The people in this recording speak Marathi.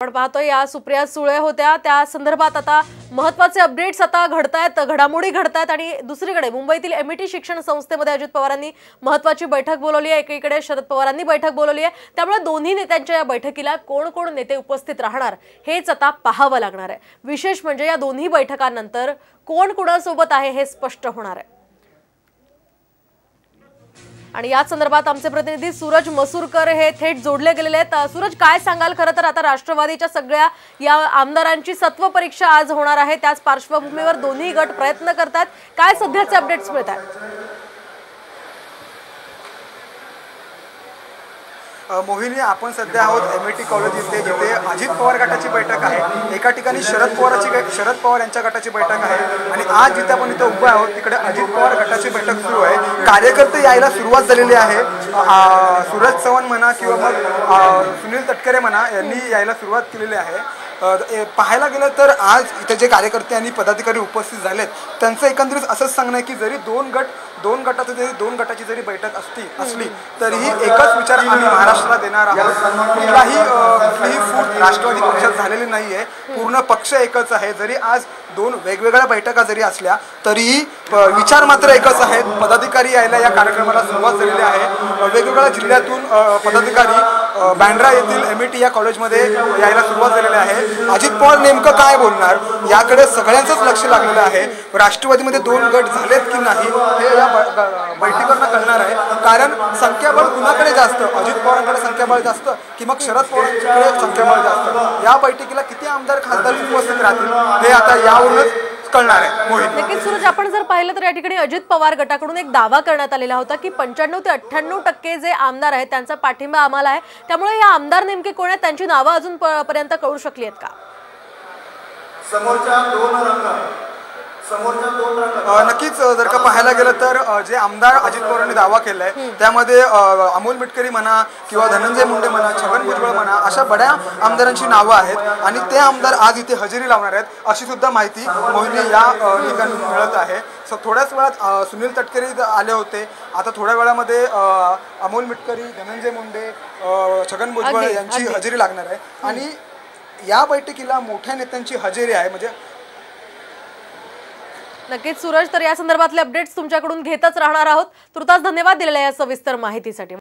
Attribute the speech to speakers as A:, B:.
A: आपण पाहतोय या सुप्रिया सुळे होत्या. त्या संदर्भात आता महत्त्वाचे अपडेट्स आता घडतायत घडामोडी घडतायत आणि दुसरीकडे मुंबईतील एमईटी शिक्षण संस्थेमध्ये अजित पवारांनी महत्वाची बैठक बोलवली आहे. एकीकडे शरद पवारांनी बैठक बोलवली आहे. त्यामुळे दोन्ही नेत्यांच्या या बैठकीला कोण कोण नेते उपस्थित राहणार हेच आता पाहावं लागणार आहे. विशेष म्हणजे या दोन्ही बैठकांनंतर कोण कुणासोबत आहे हे स्पष्ट होणार आहे. आणि याच संदर्भात आमचे प्रतिनिधी सूरज मसूरकर हे थेट जोडले गेलेले आहेत. सूरज काय सांगाल? खरं तर आता राष्ट्रवादीच्या सगळ्या या आमदारांची सत्व परीक्षा आज होणार आहे. त्याच पार्श्वभूमीवर दोन्ही गट प्रयत्न करतात काय सध्याचे अपडेट्स मिळत आहेत
B: अ, मोहिनी आपण सध्या आहोत एम ए टी कॉलेज इथे जिथे अजित पवार गटाची बैठक आहे. एका ठिकाणी शरद पवाराची शरद पवार यांच्या गटाची बैठक आहे. आणि आज जिथे आपण इथे उभं आहोत तिकडे अजित पवार गटाची बैठक सुरू आहे. कार्यकर्ते यायला सुरुवात झालेली आहे. सूरज चव्हाण म्हणा किंवा मग सुनील तटकरे म्हणा यांनी यायला सुरुवात केलेली आहे. पाहायला गेलं तर आज इथे जे कार्यकर्ते आणि पदाधिकारी उपस्थित झालेत त्यांचं एकंदरीत असंच सांगणं आहे की जरी दोन गट दोन गटाचं जरी दोन गटाची जरी बैठक असती असली तरीही एकच विचार आम्ही महाराष्ट्राला देणार आहोत. कुठलाही कुठलीही फूट राष्ट्रवादी पक्षात झालेली नाही आहे पूर्ण पक्ष एकच आहे. जरी आज दोन वेगवेगळ्या बैठका जरी असल्या तरीही विचार मात्र एकच आहेत. पदाधिकारी यायला या कार्यक्रमाला सुरुवात झालेली आहे. वेगवेगळ्या जिल्ह्यातून पदाधिकारी बँड्रा येथील एम ई टी या कॉलेजमध्ये यायला सुरुवात झालेली आहे. अजित पवार नेमकं काय बोलणार? याकडे सगळ्यांचंच लक्ष लागलेलं आहे. राष्ट्रवादीमध्ये दोन गट झालेत की नाही हे या बैठकीवरनं कळणार आहे. कारण संख्याबळ कुणाकडे जास्त? अजित पवारांकडे संख्याबळ जास्त की मग शरद पवारांकडे संख्याबळ जास्त? या बैठकीला किती आमदार खासदार उपस्थित राहतील? हे आता यावरूनच कळणार आहे मोहित.
A: नक्कीच सूरज आपण जर पाहिलं तर या ठिकाणी अजित पवार गटाकडून एक दावा करण्यात आलेला होता की पंच्याण्णव ते अठ्ठ्याण्णव टक्के जे आमदार आहेत त्यांचा पाठिंबा आम्हाला आहे. त्यामुळे या आमदार नेमके कोण आहेत त्यांची नावं अजून प- पर्यंत कळू शकली आहेत का?
C: समोरच्या दोन रंग समोरच्या दोन रंग
B: अ, नक्कीच जर का पाहायला गेलं तर जे आमदार अजित पवारांनी दावा केलाय त्यामध्ये अ, अमोल मिटकरी म्हणा किंवा धनंजय मुंडे म्हणा छगन भुजबळ म्हणा अशा बड्या आमदारांची नावं आहेत आणि ते आमदार आज इथे हजेरी लावणार आहेत अशी सुद्धा माहिती मोहिनी या ठिकाणी मिळत आहे. सो थोड्याच वेळात सुनील तटकरे आले होते. आता थोड्या वेळामध्ये अमोल मिटकरी धनंजय मुंडे छगन भुजबळ यांची. हजेरी लागणार आहे. आणि या बैठकीला मोठ्या नेत्यांची हजेरी आहे. म्हणजे
A: नक्कीच सूरज तर या संदर्भातले अपडेट्स तुमच्याकडून घेतच राहणार आहोत. तुर्तास धन्यवाद दिलेल्या या सविस्तर माहितीसाठी.